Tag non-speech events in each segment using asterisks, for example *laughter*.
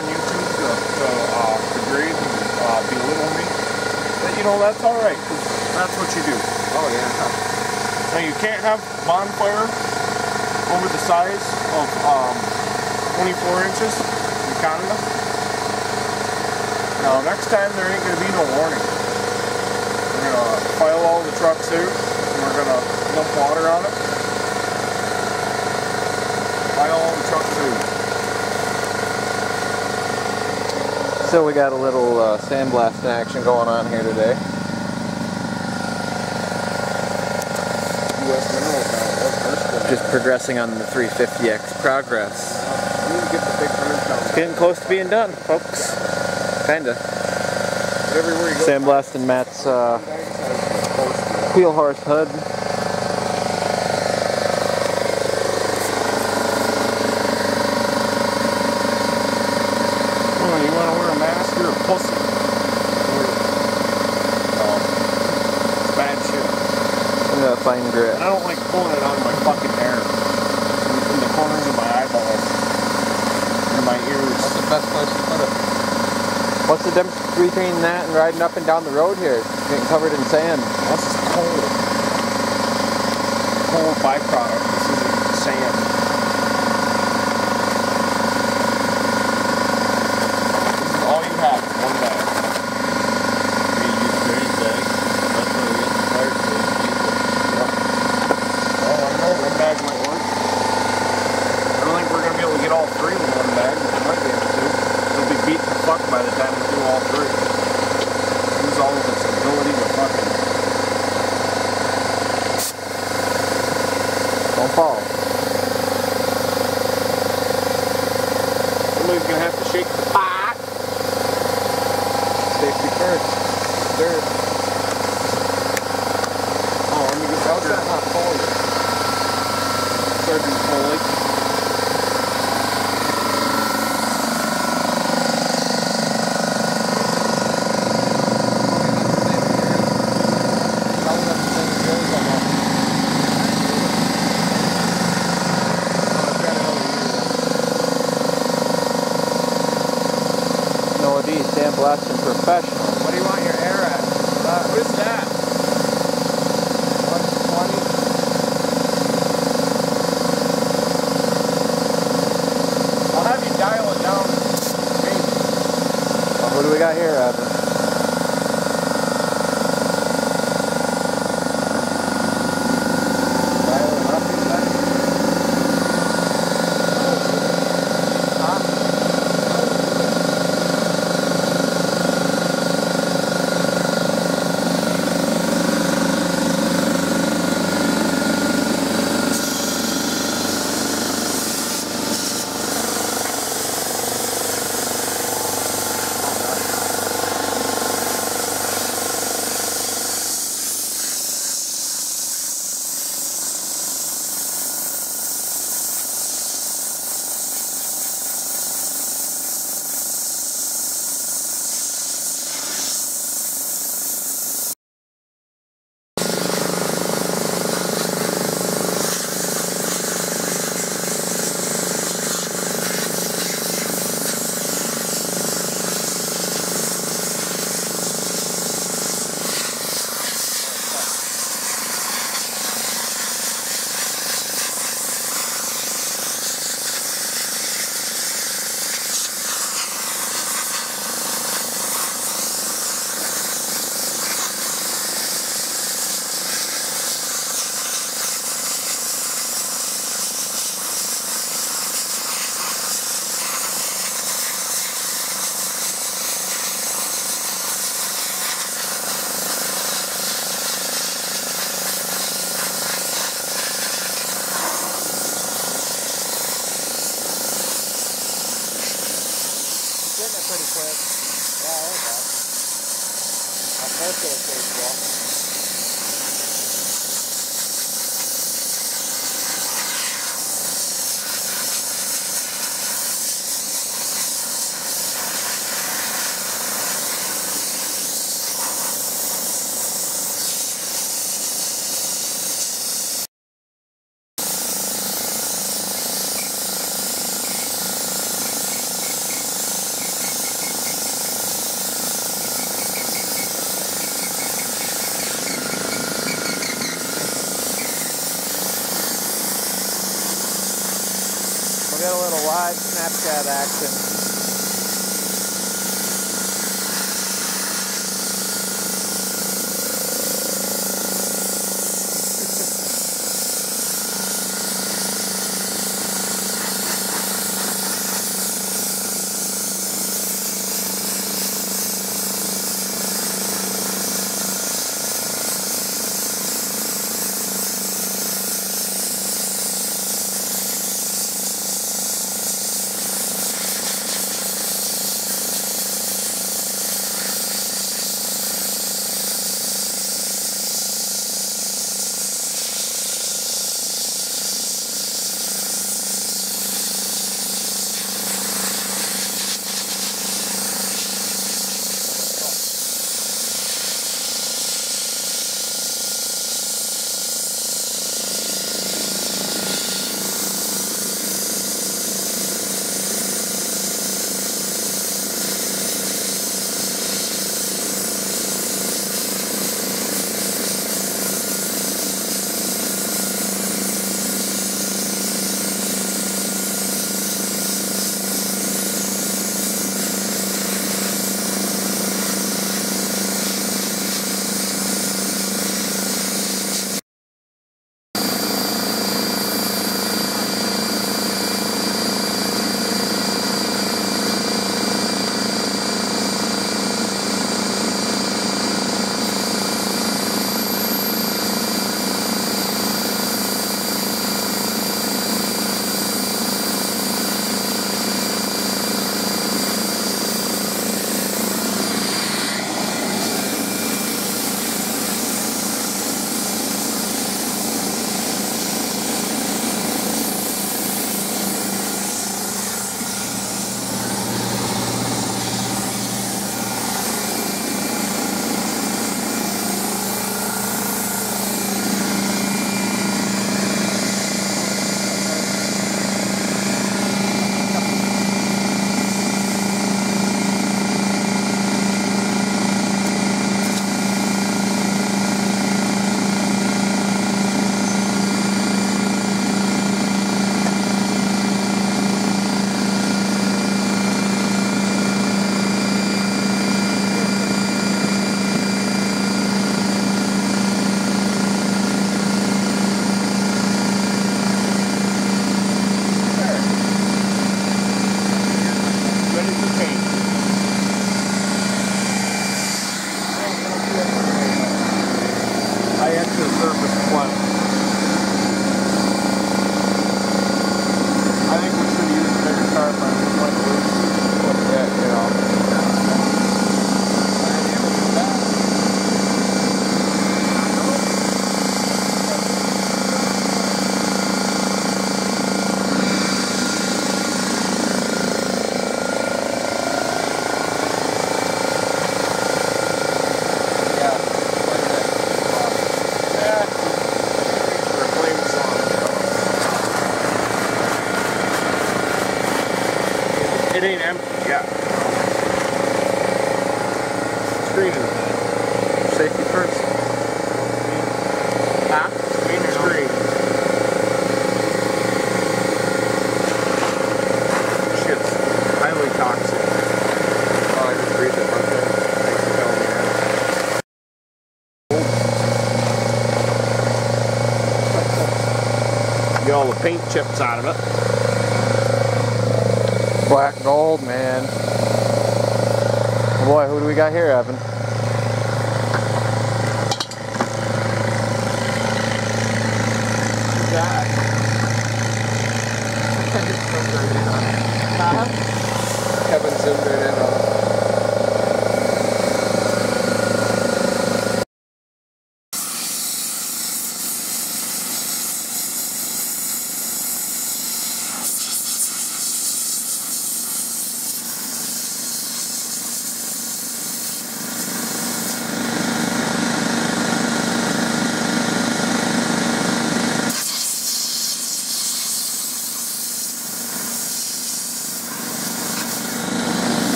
on YouTube to, to uh, degrade and uh, belittle me. But you know, that's alright, because that's what you do. Oh yeah. Now you can't have bonfire over the size of um, 24 inches in Canada. Now next time there ain't gonna be no warning. We're gonna file all the trucks out and we're gonna dump water on it. File all the trucks out. So we got a little uh, sandblasting action going on here today. US Minerals now. What's first one? Just progressing on the 350X progress. We need to get the big bird down. Getting close to being done, folks. Kinda. Go. Sandblasting Matt's uh, wheel horse hood. Oh, you want to wear a mask? You're pussy. Um, it's bad shit. Look fine grit. And I don't like pulling it out of my fucking hair. In, in the corners of my eyeballs. And my ears. That's the best place to put it? What's the difference between that and riding up and down the road here? Getting covered in sand. This is coal. Coal byproduct. This isn't sand. This is all you have. One bag. Oh, I know. One bag might work. I don't think we're going to be able to get all three in one bag, but we might be able to. It'll be beat the fuck by the time we do all three. Lose all of its ability to fucking... Don't fall. Somebody's going to have to shake the pot. Safety first. Dirt. Oh, let me get How's that that not fall yet? Sergeant Foley. D, sandblasting professional. What do you want your air at? Uh, what is that? 120? I'll have you dial it down. Do we got here, Evan? Dial it up, is that? Getting it pretty quick. Yeah, I heard that. That first little live Snapchat action. all the paint chips out of it. Black gold, man. Boy, who do we got here, Evan?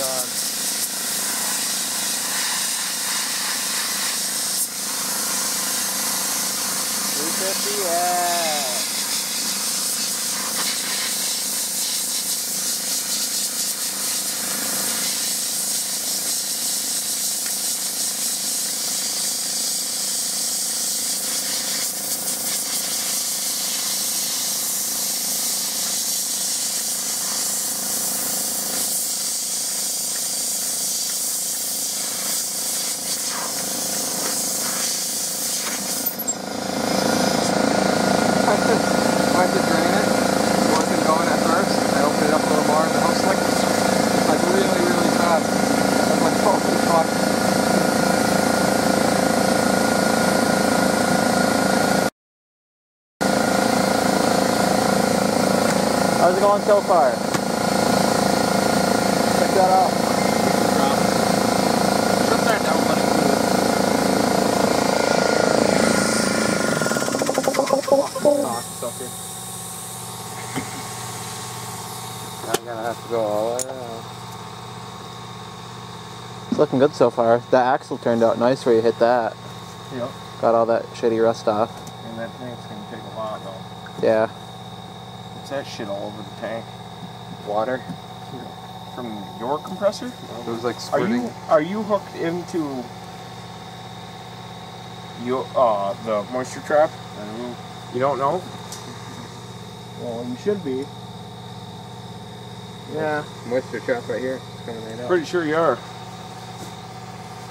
Done. Fifty, yeah. I could, I could drain it. It wasn't going at first. I opened it up a little more and the house like like really, really fast. I was like, holy fuck. How's it going so far? Check that out. Shut that down, let it cool. Knock, sucker. I'm gonna have to go all the way around. It's looking good so far. That axle turned out nice where you hit that. Yep. Got all that shitty rust off. And that tank's gonna take a lot though. Yeah. That shit all over the tank? Water. From your compressor? It was like Are squirting. you are you hooked into you uh the moisture trap? I don't know. You don't know? Well, you should be. Yeah, Moisture trap right here. It's coming right out. pretty sure you are.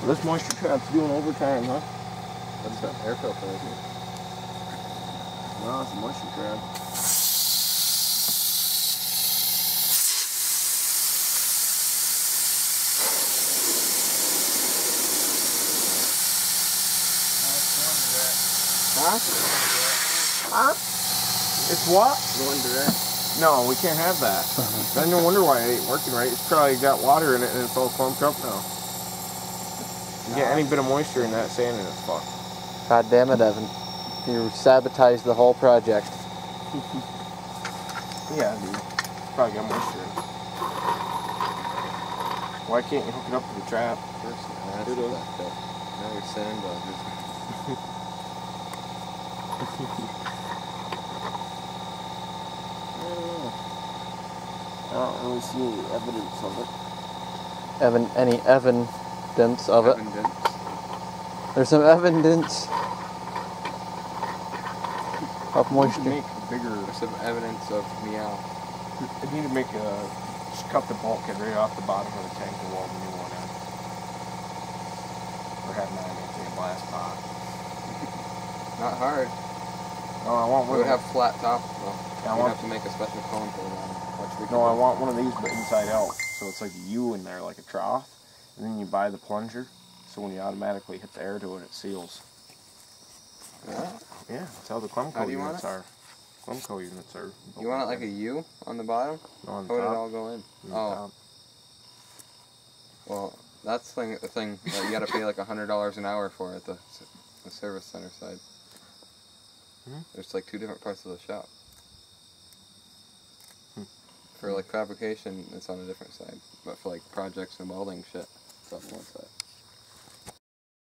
This moisture trap's doing overtime, huh? That's that air filter, isn't it? No, it's a moisture trap. Huh? Huh? It's what? Going direct. No, we can't have that. *laughs* then no wonder why it ain't working right. It's probably got water in it and it's all clumped up now. You get any bit of moisture in that sand and it's fucked. God damn it, Evan. You sabotaged the whole project. *laughs* Yeah, dude. It's probably got moisture in it. Why can't you hook it up to the trap? First, that's It is. backed up. Now you're sandbaggers. I don't really see any evidence of it. Evan, any evidence of it? There's some evidence of We moisture. should make bigger. There's some evidence of meow. I need to make a. Just cut the bulkhead right off the bottom of the tank and weld a new one in. Or have nine inch a blast pot. *laughs* Not hard. No, I want We would have flat top though. I We'd want- have to make a special cone for that. Which we No, I want one of these, but inside out. So it's like a U in there, like a trough. And then you buy the plunger. So when you automatically hit the air to it, it seals. Yeah. Yeah, that's how the Clemco How do you want units are. Clemco units are. You want it like a U on the bottom? No, on How would it all go in? Oh, top. well, that's thing, the thing that you gotta pay like a hundred dollars an hour for at the, the service center side. Hmm? There's like two different parts of the shop. Hmm. For like fabrication, it's on a different side, but for like projects and welding shit, it's on one side.